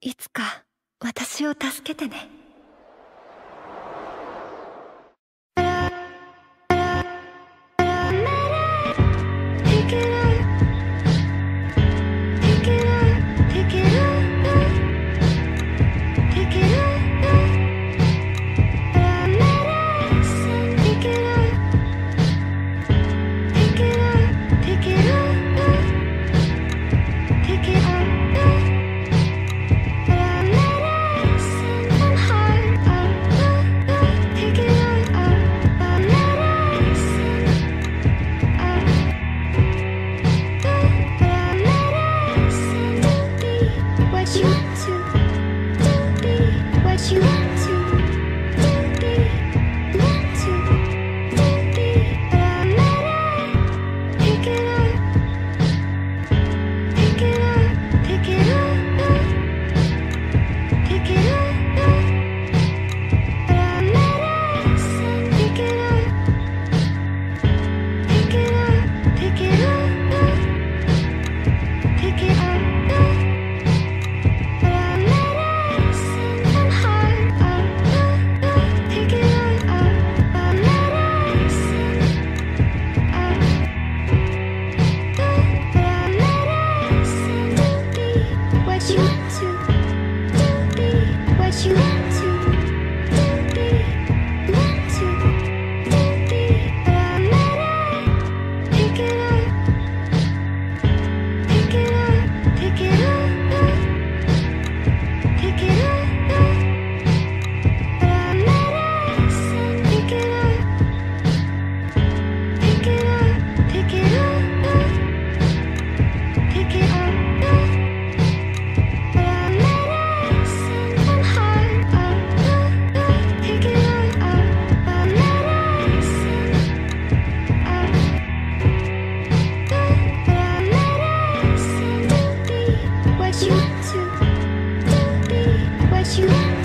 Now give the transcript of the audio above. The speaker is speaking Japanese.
いつか私を助けてね。去 you